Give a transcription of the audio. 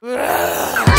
Ah!